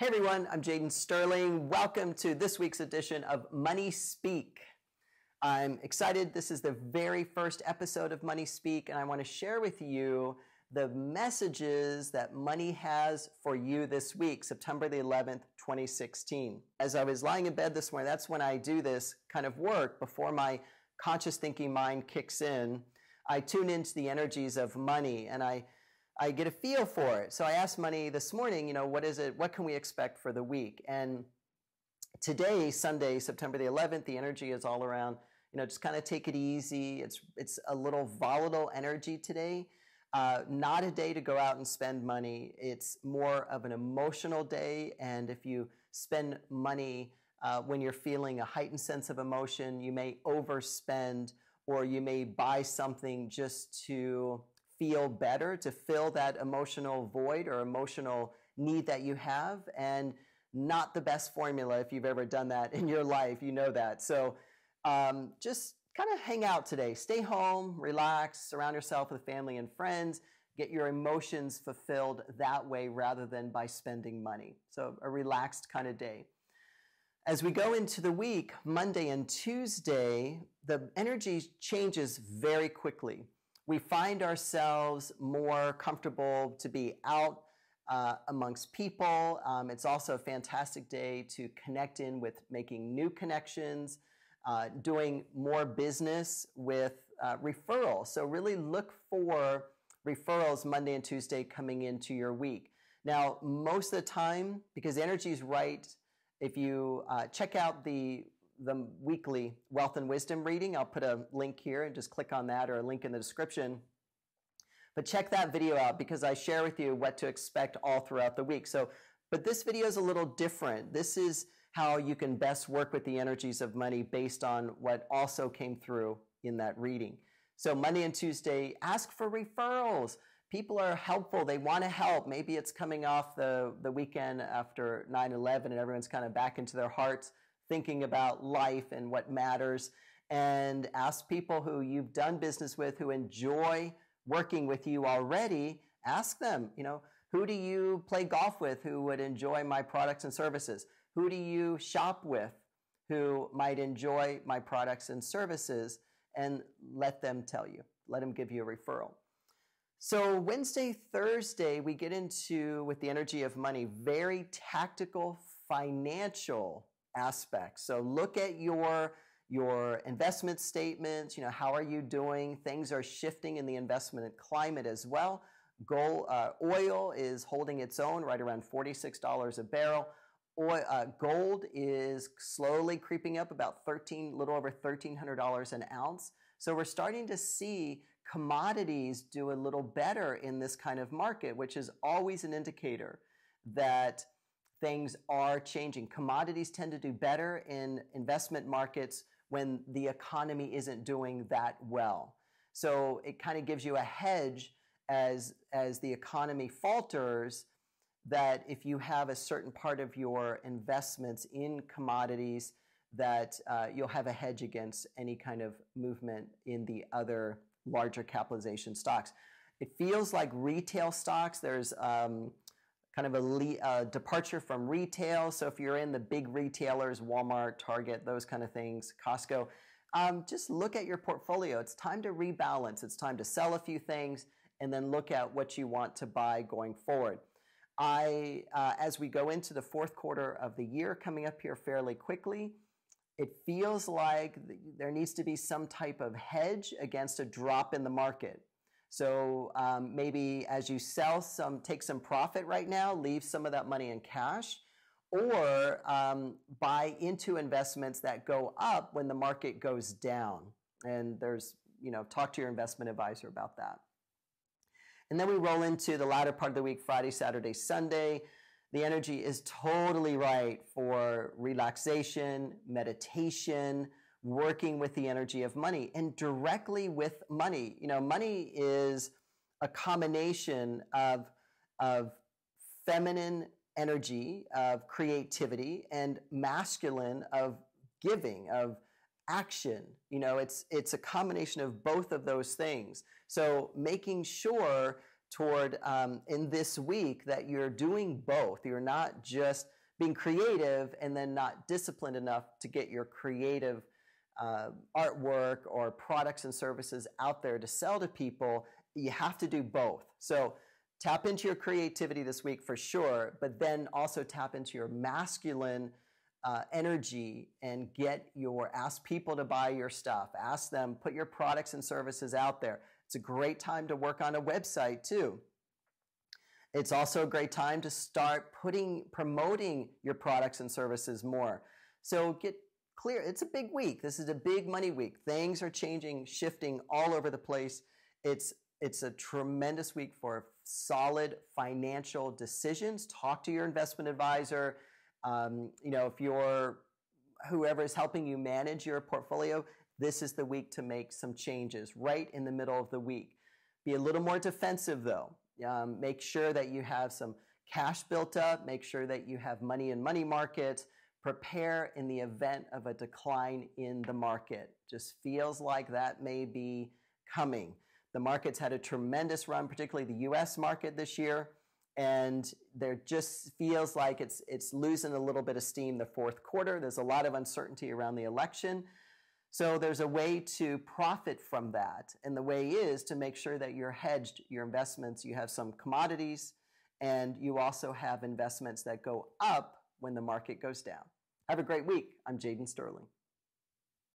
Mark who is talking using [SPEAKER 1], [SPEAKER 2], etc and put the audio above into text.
[SPEAKER 1] Hey everyone, I'm Jaden Sterling. Welcome to this week's edition of Money Speak. I'm excited. This is the very first episode of Money Speak, and I want to share with you the messages that money has for you this week, September the 11th, 2016. As I was lying in bed this morning, that's when I do this kind of work before my conscious thinking mind kicks in. I tune into the energies of money and I I get a feel for it. So I asked Money this morning, you know, what is it? What can we expect for the week? And today, Sunday, September the 11th, the energy is all around, you know, just kind of take it easy. It's it's a little volatile energy today. Uh, not a day to go out and spend money. It's more of an emotional day. And if you spend money uh, when you're feeling a heightened sense of emotion, you may overspend or you may buy something just to feel better, to fill that emotional void or emotional need that you have, and not the best formula if you've ever done that in your life. You know that. So um, just kind of hang out today. Stay home, relax, surround yourself with family and friends. Get your emotions fulfilled that way rather than by spending money. So, a relaxed kind of day. As we go into the week, Monday and Tuesday, the energy changes very quickly we find ourselves more comfortable to be out uh, amongst people. Um, it's also a fantastic day to connect in with making new connections, uh, doing more business with uh, referrals. So, really look for referrals Monday and Tuesday coming into your week. Now, most of the time, because energy is right, if you uh, check out the the weekly Wealth and Wisdom reading. I'll put a link here and just click on that or a link in the description. But check that video out because I share with you what to expect all throughout the week. So, but this video is a little different. This is how you can best work with the energies of money based on what also came through in that reading. So Monday and Tuesday, ask for referrals. People are helpful. They want to help. Maybe it's coming off the, the weekend after 9 11 and everyone's kind of back into their hearts thinking about life and what matters and ask people who you've done business with who enjoy working with you already ask them you know who do you play golf with who would enjoy my products and services? Who do you shop with who might enjoy my products and services? And let them tell you. Let them give you a referral. So wednesday thursday we get into with the energy of money very tactical financial aspects. So look at your your investment statements, you know, how are you doing? Things are shifting in the investment climate as well. Gold, uh, oil is holding its own right around $46 a barrel. Oil, uh, gold is slowly creeping up about 13, little over $1,300 an ounce. So we're starting to see commodities do a little better in this kind of market, which is always an indicator that things are changing. Commodities tend to do better in investment markets when the economy isn't doing that well. So it kind of gives you a hedge as, as the economy falters that if you have a certain part of your investments in commodities, that uh, you'll have a hedge against any kind of movement in the other larger capitalization stocks. It feels like retail stocks, there's um, kind of a le- uh, departure from retail. So if you're in the big retailers, Walmart, Target, those kind of things, Costco, um, just look at your portfolio. It's time to rebalance. It's time to sell a few things and then look at what you want to buy going forward. I, uh, as we go into the fourth quarter of the year coming up here fairly quickly, it feels like there needs to be some type of hedge against a drop in the market. So um, maybe as you sell some, take some profit right now, leave some of that money in cash, or um, buy into investments that go up when the market goes down. And there's, you know, talk to your investment advisor about that. And then we roll into the latter part of the week, Friday, Saturday, Sunday. The energy is totally right for relaxation, meditation, working with the energy of money and directly with money. You know, money is a combination of, of feminine energy, of creativity, and masculine of giving, of action. You know, it's, it's a combination of both of those things. So making sure toward um, in this week that you're doing both. You're not just being creative and then not disciplined enough to get your creative uh, artwork or products and services out there to sell to people. You have to do both. So tap into your creativity this week for sure, but then also tap into your masculine uh, energy and get your ask people to buy your stuff. Ask them, put your products and services out there. It's a great time to work on a website too. It's also a great time to start putting promoting your products and services more. So get clear. It's a big week. This is a big money week. Things are changing, shifting all over the place. It's it's a tremendous week for solid financial decisions. Talk to your investment advisor. Um, you know, if you're whoever is helping you manage your portfolio, this is the week to make some changes right in the middle of the week. Be a little more defensive though. Um, make sure that you have some cash built up. Make sure that you have money in money markets. Prepare in the event of a decline in the market. Just feels like that may be coming. The market's had a tremendous run, particularly the US market this year, and there just feels like it's, it's losing a little bit of steam the fourth quarter. There's a lot of uncertainty around the election. So there's a way to profit from that. And the way is to make sure that you're hedged your investments. You have some commodities and you also have investments that go up when the market goes down. Have a great week. I'm Jaden Sterling.